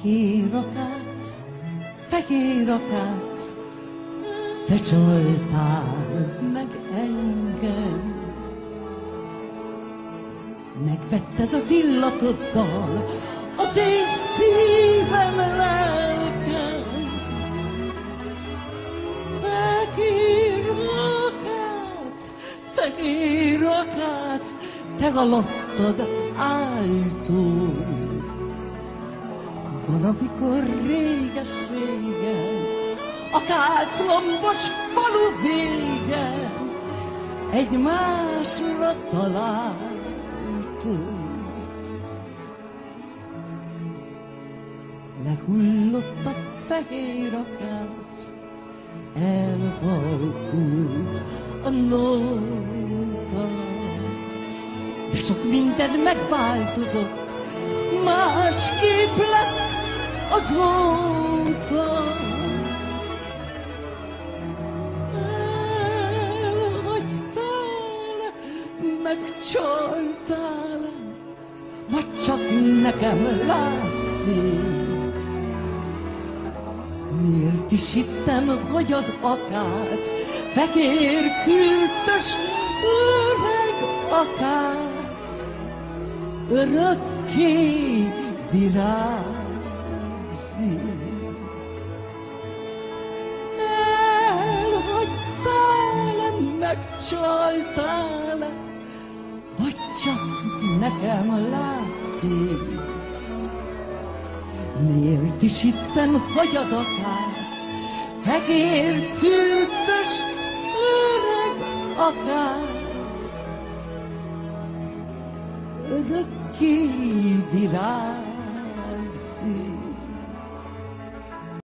Fehér akác, fehér akác, te csaltál meg engem. Megvetted az illatoddal az én szívem lelkem. Fehér akác, fehér akác, te alattad álltunk. Valamikor réges-régen, a káclombos falu végen, egymásra találtunk. Lehullott a fehér akác, elhalkult a nóta. De sok minden megváltozott, másképp lett azóta. Elhagytál, megcsaltál, vagy csak nekem látszik. Miért is hittem, hogy az akác fehér kürtös öreg akác örökké virágzik. Megcsaltál, vagy csak nekem látszik. Miért is hittem, hogy az akác fehér kürtös öreg akác örökké virágzik.